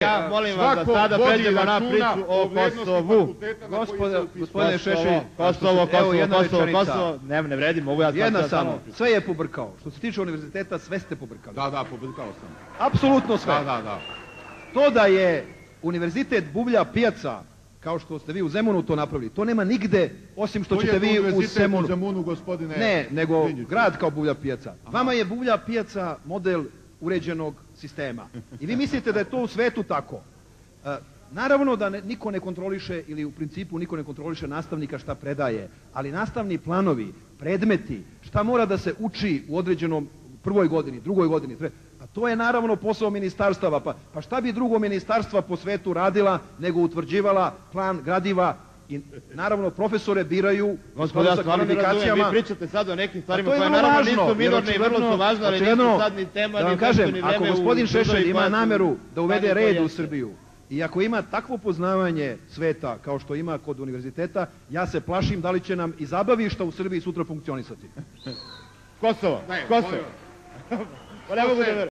Ja molim vas da sada pređemo na priču o Kosovu. upisuje. gospodine Šešelj, Kosovo, Kosovo, jedna Kosovo, rečenica. Kosovo, ne, ne vredi, mogu ja sad Jedna sad samo, sve je pobrkao. Što se tiče univerziteta, sve ste pobrkali. Da, da, pobrkao sam. Apsolutno sve. Da, da, da. To da je univerzitet buvlja pijaca, kao što ste vi u Zemunu to napravili, to nema nigde, osim što ćete vi u univerzitet Zemunu. u Zemunu, gospodine Ne, nego grad kao buvlja pijaca. Vama je buvlja pijaca model uređenog sistema. I vi mislite da je to u svetu tako. E, naravno da niko ne kontroliše ili u principu niko ne kontroliše nastavnika šta predaje, ali nastavni planovi, predmeti, šta mora da se uči u određenom prvoj godini, drugoj godini, tre- a to je naravno posao ministarstava. Pa, pa šta bi drugo ministarstva po svetu radila nego utvrđivala plan gradiva i naravno profesore biraju ja sa razumijem, vi kvalifikacijama. pričate sad o nekim A stvarima koje naravno važno, nisu minorne i vrlo su važne, ali nisu sad ni tema, da ni vam mesto, kažem, ni ako gospodin Šešelj ima nameru da uvede red u. Srbiju i ako ima takvo poznavanje sveta kao što ima kod univerziteta, ja se plašim da li će nam i zabavišta u Srbiji sutra funkcionisati. Kosovo, Ne, Kosovo. Pa ne mogu da.